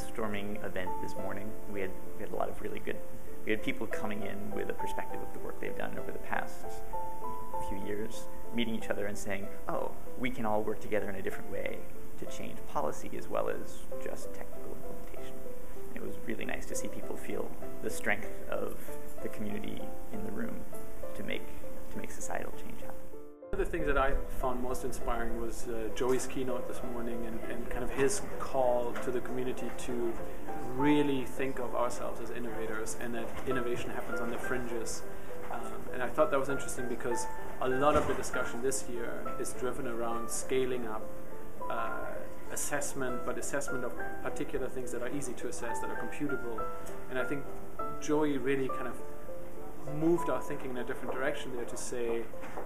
brainstorming event this morning. We had we had a lot of really good. We had people coming in with a perspective of the work they've done over the past few years, meeting each other and saying, "Oh, we can all work together in a different way to change policy as well as just technical implementation." It was really nice to see people feel the strength of the community in the room to make to make societal change happen. The things that I found most inspiring was uh, Joi's keynote this morning and, and kind of his call to the community to really think of ourselves as innovators and that innovation happens on the fringes. Um, and I thought that was interesting because a lot of the discussion this year is driven around scaling up uh, assessment, but assessment of particular things that are easy to assess, that are computable. And I think Joey really kind of moved our thinking in a different direction there to say,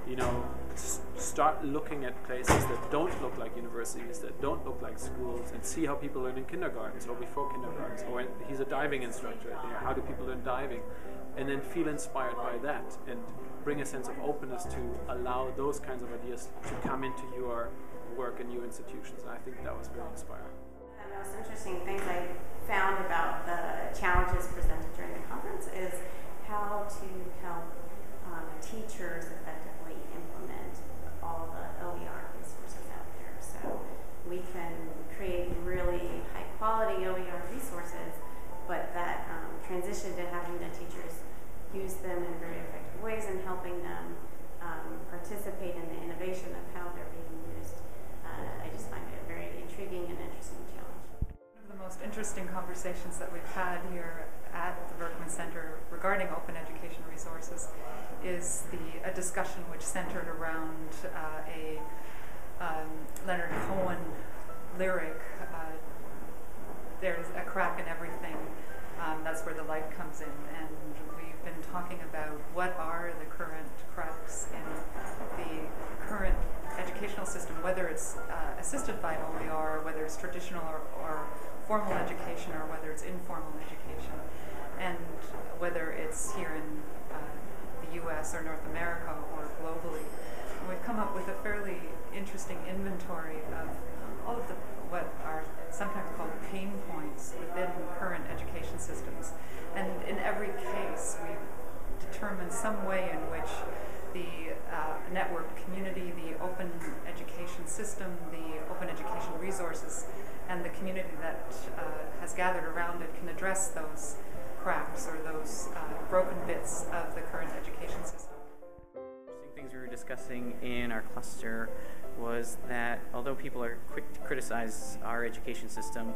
you know, start looking at places that don't look like universities, that don't look like schools, and see how people learn in kindergartens or before kindergartens. Or he's a diving instructor. You know, how do people learn diving? And then feel inspired by that and bring a sense of openness to allow those kinds of ideas to come into your work and your institutions. And I think that was very inspiring. Use them in very effective ways and helping them um, participate in the innovation of how they're being used, uh, I just find it a very intriguing and interesting challenge. One of the most interesting conversations that we've had here at the Berkman Center regarding open education resources is the a discussion which centered around uh, a um, Leonard Cohen lyric. Uh, there's a crack in everything. Um, that's where the light comes in, and been talking about what are the current cracks in the current educational system, whether it's uh, assisted by OER, whether it's traditional or, or formal education, or whether it's informal education and whether it's here in uh, the US or North America or globally. And we've come up with a fairly interesting inventory of all of the what are sometimes called pain points within current education systems. And in every case, we've determined some way in which the uh, network community, the open education system, the open education resources, and the community that uh, has gathered around it can address those cracks or those uh, broken bits of the current education system. Interesting things we were discussing in our cluster was that although people are quick to criticize our education system,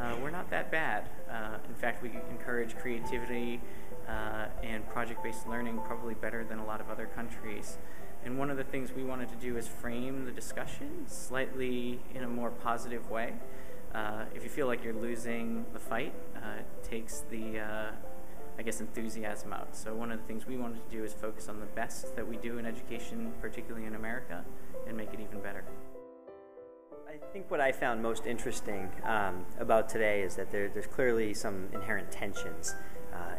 uh, we're not that bad. Uh, in fact, we encourage creativity uh, and project based learning probably better than a lot of other countries. And one of the things we wanted to do is frame the discussion slightly in a more positive way. Uh, if you feel like you're losing the fight, uh, it takes the, uh, I guess, enthusiasm out. So one of the things we wanted to do is focus on the best that we do in education, particularly in America, and make it even better. I think what I found most interesting um, about today is that there, there's clearly some inherent tensions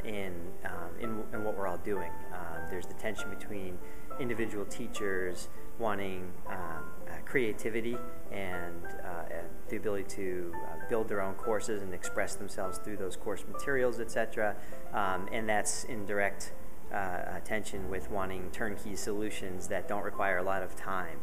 in, um, in, in, what we're all doing. Uh, there's the tension between individual teachers wanting um, uh, creativity and uh, the ability to uh, build their own courses and express themselves through those course materials, etc. Um, and that's in direct uh, tension with wanting turnkey solutions that don't require a lot of time.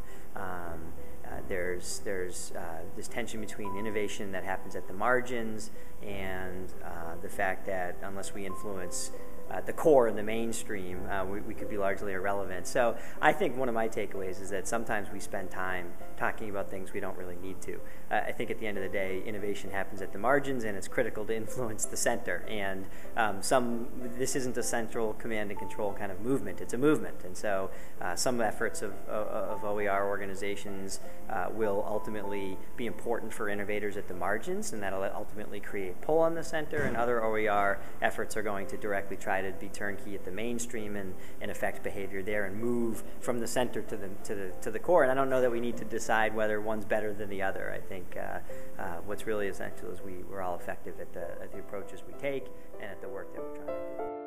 There's there's uh, this tension between innovation that happens at the margins and uh, the fact that unless we influence uh, the core and the mainstream, uh, we, we, could be largely irrelevant. So I think one of my takeaways is that sometimes we spend time talking about things we don't really need to. Uh, I think at the end of the day, innovation happens at the margins, and it's critical to influence the center. And um, some this isn't a central command and control kind of movement; it's a movement. And so uh, some efforts of, of, of OER organizations uh, will ultimately be important for innovators at the margins, and that'll ultimately create pull on the center. And other OER efforts are going to directly try to be turnkey at the mainstream and, and affect behavior there and move from the center to the, to, the, to the core. And I don't know that we need to decide whether one's better than the other. I think uh, uh, what's really essential is we, we're all effective at the, at the approaches we take and at the work that we're trying to do.